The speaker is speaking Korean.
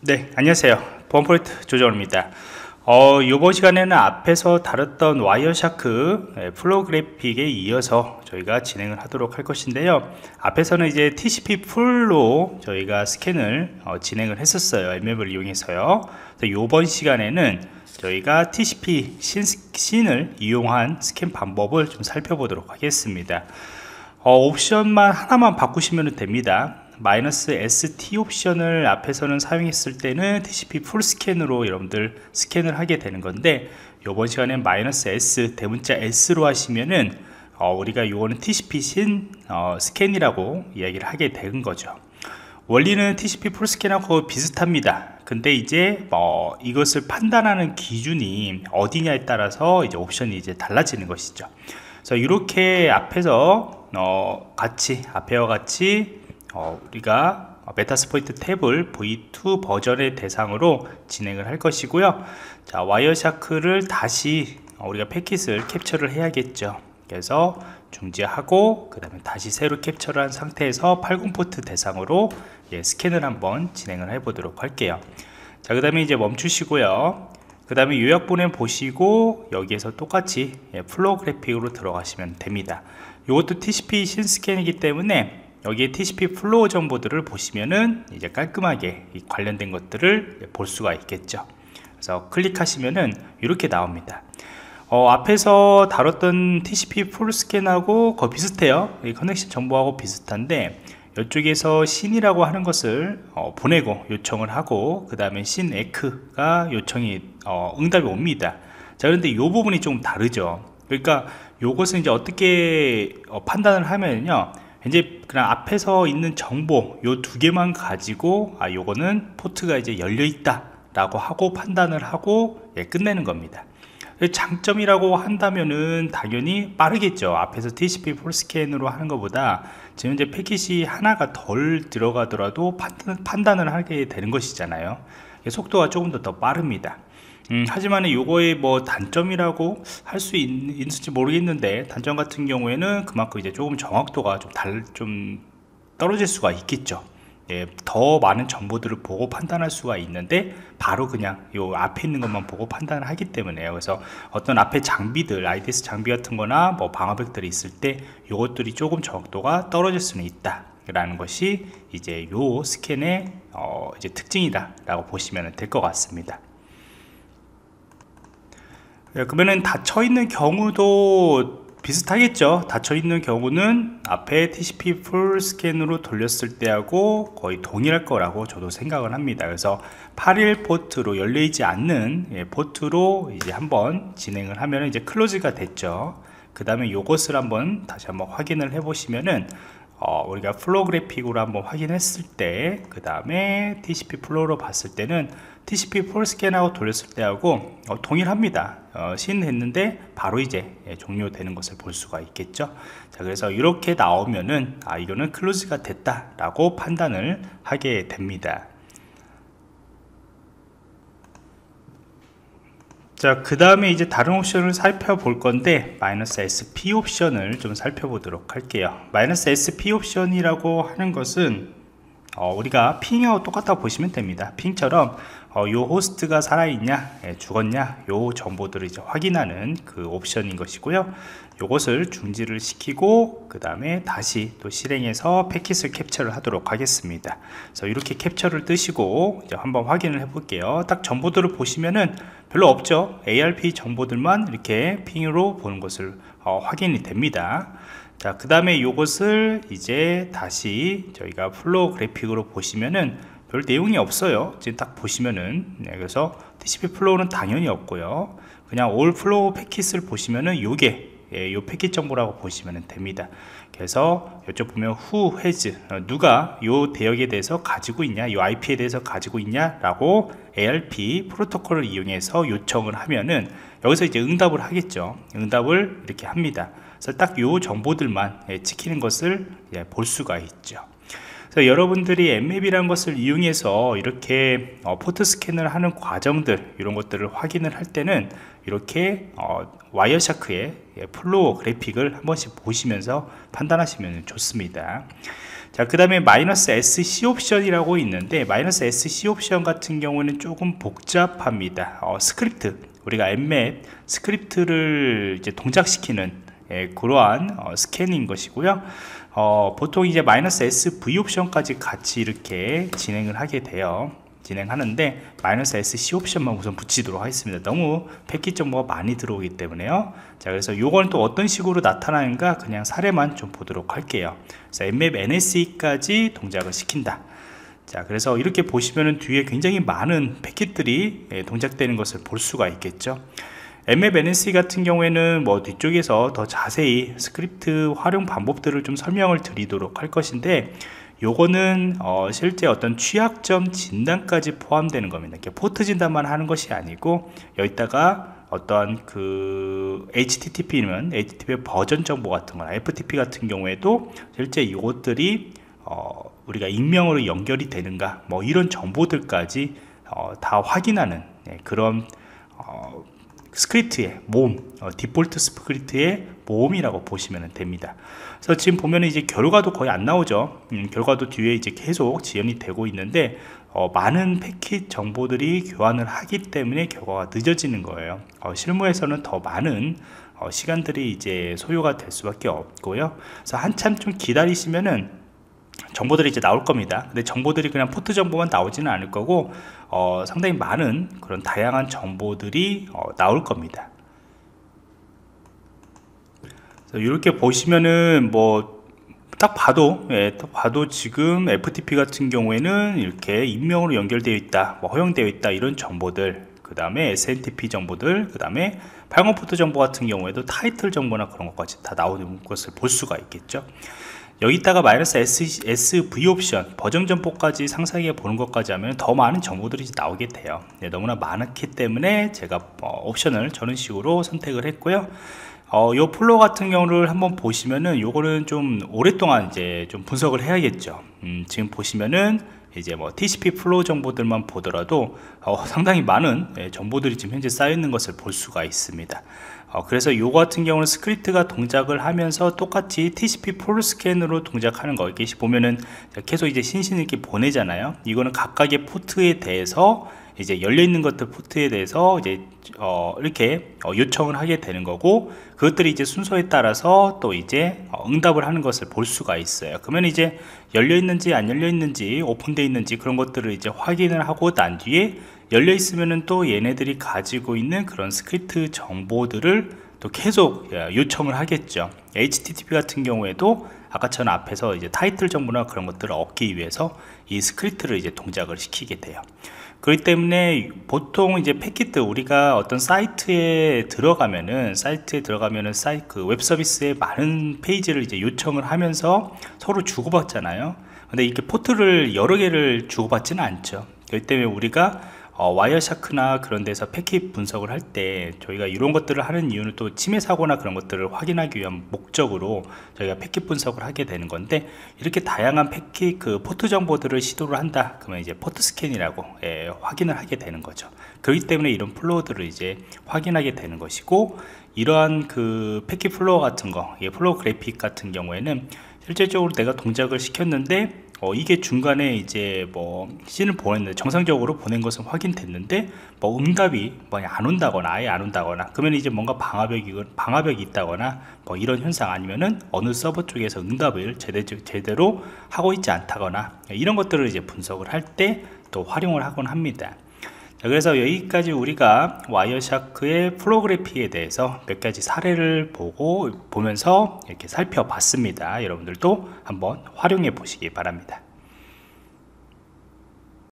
네 안녕하세요. 보안프로젝트 조정원입니다. 어, 이번 시간에는 앞에서 다뤘던 Wireshark 예, flow 그래픽에 이어서 저희가 진행을 하도록 할 것인데요. 앞에서는 이제 TCP 풀로 저희가 스캔을 어, 진행을 했었어요. Nmap을 이용해서요. 이번 시간에는 저희가 TCP 신, 신을 이용한 스캔 방법을 좀 살펴보도록 하겠습니다. 어, 옵션만 하나만 바꾸시면 됩니다 마이너스 ST 옵션을 앞에서는 사용했을 때는 TCP full 스캔으로 여러분들 스캔을 하게 되는 건데 이번 시간엔 마이너스 S 대문자 S로 하시면은 어, 우리가 이거는 TCP SYN 어, 스캔이라고 이야기를 하게 되는 거죠. 원리는 TCP full 스캔하고 비슷합니다. 근데 이제 뭐 이것을 판단하는 기준이 어디냐에 따라서 이제 옵션이 이제 달라지는 것이죠. 그래서 이렇게 앞에서 어, 같이 앞에와 같이 어, 우리가 Metasploitable V2 버전의 대상으로 진행을 할 것이고요. 자 Wireshark를 다시 우리가 패킷을 캡처를 해야겠죠. 그래서 중지하고 그 다음에 다시 새로 캡처를 한 상태에서 80포트 대상으로 예, 스캔을 한번 진행을 해 보도록 할게요. 자 그 다음에 이제 멈추시고요. 그 다음에 요약본에 보시고 여기에서 똑같이 예, flow 그래픽으로 들어가시면 됩니다. 이것도 TCP SYN 스캔이기 때문에 여기에 TCP flow 정보들을 보시면은 이제 깔끔하게 관련된 것들을 볼 수가 있겠죠. 그래서 클릭하시면은 이렇게 나옵니다. 어, 앞에서 다뤘던 TCP full 스캔하고 거 비슷해요. connection 정보하고 비슷한데 이쪽에서 SYN이라고 하는 것을 어, 보내고 요청을 하고 그 다음에 SYN ACK가 요청이 어, 응답이 옵니다. 자 그런데 이 부분이 좀 다르죠. 그러니까 이것은 이제 어떻게 어, 판단을 하면요 이제 그냥 앞에서 있는 정보 요 두 개만 가지고 아 요거는 포트가 이제 열려 있다 라고 하고 판단을 하고 예, 끝내는 겁니다. 장점이라고 한다면은 당연히 빠르겠죠. 앞에서 TCP 풀스캔으로 하는 것보다 지금 이제 패킷이 하나가 덜 들어가더라도 판단, 판단을 하게 되는 것이잖아요 속도가 조금 더, 더 빠릅니다. 음, 하지만 요거의 뭐 단점이라고 할 수 있는지 모르겠는데 단점 같은 경우에는 그만큼 이제 조금 정확도가 좀 달 좀 떨어질 수가 있겠죠. 예, 더 많은 정보들을 보고 판단할 수가 있는데 바로 그냥 요 앞에 있는 것만 보고 판단을 하기 때문에요. 그래서 어떤 앞에 장비들 IDS 장비 같은 거나 뭐 방어벽들이 있을 때 요것들이 조금 정확도가 떨어질 수는 있다 라는 것이 이제 요 스캔의 어 이제 특징이다 라고 보시면 될 것 같습니다. 예, 그러면은 닫혀 있는 경우도 비슷하겠죠? 닫혀 있는 경우는 앞에 TCP 풀 스캔으로 돌렸을 때하고 거의 동일할 거라고 저도 생각을 합니다. 그래서 81 포트로 열리지 않는 예, 포트로 이제 한번 진행을 하면 이제 close가 됐죠. 그 다음에 이것을 한번 다시 한번 확인을 해 보시면은 어, 우리가 flow 그래픽으로 한번 확인했을 때 그 다음에 TCP flow로 봤을 때는 TCP full 스캔하고 돌렸을 때하고 어, 동일합니다. 어, SYN했는데 바로 이제 예, 종료되는 것을 볼 수가 있겠죠? 자 그래서 이렇게 나오면은 아 이거는 close가 됐다 라고 판단을 하게 됩니다 자, 그 다음에 이제 다른 옵션을 살펴볼 건데, 마이너스 SP 옵션을 좀 살펴보도록 할게요. 마이너스 SP 옵션이라고 하는 것은, 어, 우리가 핑하고 똑같다 보시면 됩니다. 핑처럼, 어, 요 호스트가 살아있냐, 예, 죽었냐, 요 정보들을 이제 확인하는 그 옵션인 것이고요. 요것을 중지를 시키고, 그 다음에 다시 또 실행해서 패킷을 캡처를 하도록 하겠습니다. 그래서 이렇게 캡처를 뜨시고, 이제 한번 확인을 해 볼게요. 딱 정보들을 보시면은, 별로 없죠 ARP 정보들만 이렇게 ping으로 보는 것을 어, 확인이 됩니다 자 그 다음에 이것을 이제 다시 저희가 flow 그래픽으로 보시면은 별 내용이 없어요. 지금 딱 보시면은. 네, 그래서 TCP flow는 당연히 없고요. 그냥 all flow 패킷을 보시면은 요게 예, 요 패킷 정보라고 보시면 됩니다. 그래서 이쪽 보면 who has 어, 누가 요 대역에 대해서 가지고 있냐 요 IP에 대해서 가지고 있냐 라고 ARP 프로토콜을 이용해서 요청을 하면은 여기서 이제 응답을 하겠죠. 응답을 이렇게 합니다. 그래서 딱 요 정보들만 예, 찍히는 것을 예, 볼 수가 있죠. 그래서 여러분들이 Nmap이라는 것을 이용해서 이렇게 어, 포트 스캔을 하는 과정들 이런 것들을 확인을 할 때는 이렇게 어, 와이어샤크의 예, flow 그래픽을 한 번씩 보시면서 판단하시면 좋습니다. 자, 그 다음에 마이너스 SC 옵션이라고 있는데 마이너스 SC 옵션 같은 경우는 조금 복잡합니다. 어, 스크립트 우리가 Nmap 스크립트를 이제 동작시키는 예, 그러한 어, 스캔인 것이고요. 어, 보통 이제 마이너스 SV 옵션까지 같이 이렇게 진행을 하게 돼요. 진행하는데 마이너스 SC 옵션만 우선 붙이도록 하겠습니다 너무 패킷 정보가 많이 들어오기 때문에요 자 그래서 요거는 또 어떤 식으로 나타나는가 그냥 사례만 좀 보도록 할게요 그래서 Nmap NSE까지 동작을 시킨다 자 그래서 이렇게 보시면은 뒤에 굉장히 많은 패킷들이 예, 동작되는 것을 볼 수가 있겠죠 Nmap NSE 같은 경우에는 뭐 뒤쪽에서 더 자세히 스크립트 활용 방법들을 좀 설명을 드리도록 할 것인데 요거는 어, 실제 어떤 취약점 진단까지 포함되는 겁니다. 이렇게 포트 진단만 하는 것이 아니고 여기다가 어떠한 그 HTTP는 HTTP 버전 정보 같은 거나 FTP 같은 경우에도 실제 이것들이 어, 우리가 익명으로 연결이 되는가? 뭐 이런 정보들까지 어, 다 확인하는 네, 그런 어, 스크립트의 모음 어, 디폴트 스크립트의 모음이라고 보시면 됩니다. 그래서 지금 보면 이제 결과도 거의 안 나오죠. 음, 결과도 뒤에 이제 계속 지연이 되고 있는데 어, 많은 패킷 정보들이 교환을 하기 때문에 결과가 늦어지는 거예요. 어, 실무에서는 더 많은 어, 시간들이 이제 소요가 될 수밖에 없고요. 그래서 한참 좀 기다리시면은 정보들이 이제 나올 겁니다. 근데 정보들이 그냥 포트 정보만 나오지는 않을 거고 어, 상당히 많은 그런 다양한 정보들이 어, 나올 겁니다. 이렇게 보시면은 뭐 딱 봐도 예, 딱 봐도 지금 FTP 같은 경우에는 이렇게 인명으로 연결되어 있다 뭐 허용되어 있다 이런 정보들 그 다음에 SNTP 정보들 그 다음에 팔공포트 정보 같은 경우에도 타이틀 정보나 그런 것까지 다 나오는 것을 볼 수가 있겠죠 여기다가 마이너스 SV 옵션 버전 정보까지 상세하게 보는 것까지 하면 더 많은 정보들이 나오게 돼요. 네, 너무나 많았기 때문에 제가 어, 옵션을 저런 식으로 선택을 했고요. 어, 요 flow 같은 경우를 한번 보시면은 요거는 좀 오랫동안 이제 좀 분석을 해야겠죠. 음, 지금 보시면은 이제 뭐 TCP flow 정보들만 보더라도 어, 상당히 많은 예, 정보들이 지금 현재 쌓여 있는 것을 볼 수가 있습니다 어, 그래서 요 같은 경우는 스크립트가 동작을 하면서 똑같이 TCP 풀 스캔으로 동작하는 거 이렇게 보면은 계속 이제 SYN SYN 이렇게 보내잖아요. 이거는 각각의 포트에 대해서 이제 열려 있는 것들 포트에 대해서 이제 어 이렇게 어 요청을 하게 되는 거고 그것들이 이제 순서에 따라서 또 이제 어 응답을 하는 것을 볼 수가 있어요. 그러면 이제 열려 있는지 안 열려 있는지 오픈되어 있는지 그런 것들을 이제 확인을 하고 난 뒤에 열려 있으면은 또 얘네들이 가지고 있는 그런 스크립트 정보들을 또 계속 요청을 하겠죠. HTTP 같은 경우에도 아까처럼 앞에서 이제 타이틀 정보나 그런 것들을 얻기 위해서 이 스크립트를 이제 동작을 시키게 돼요 그렇기 때문에 보통 이제 패킷들 우리가 어떤 사이트에 들어가면은 사이트에 들어가면은 사이트 그 웹 서비스에 많은 페이지를 이제 요청을 하면서 서로 주고받잖아요. 근데 이렇게 포트를 여러 개를 주고받지는 않죠. 그렇기 때문에 우리가 어, Wireshark나 그런 데서 패킷 분석을 할 때 저희가 이런 것들을 하는 이유는 또 침해 사고나 그런 것들을 확인하기 위한 목적으로 저희가 패킷 분석을 하게 되는 건데 이렇게 다양한 패킷 그 포트 정보들을 시도를 한다 그러면 이제 port scan이라고 예, 확인을 하게 되는 거죠. 그렇기 때문에 이런 flow들을 이제 확인하게 되는 것이고 이러한 그 packet flow 같은 거 예, flow graph 같은 경우에는 실질적으로 내가 동작을 시켰는데 어, 이게 중간에 이제 뭐 SYN을 보냈는데 정상적으로 보낸 것은 확인됐는데 뭐 응답이 뭐 안 온다거나 아예 안 온다거나 그러면 이제 뭔가 방화벽이 방화벽이 있다거나 뭐 이런 현상 아니면은 어느 서버 쪽에서 응답을 제대로, 제대로 하고 있지 않다거나 이런 것들을 이제 분석을 할 때 또 활용을 하곤 합니다 자, 그래서 여기까지 우리가 Wireshark의 flow graph에 대해서 몇 가지 사례를 보고 보면서 이렇게 살펴봤습니다. 여러분들도 한번 활용해 보시기 바랍니다.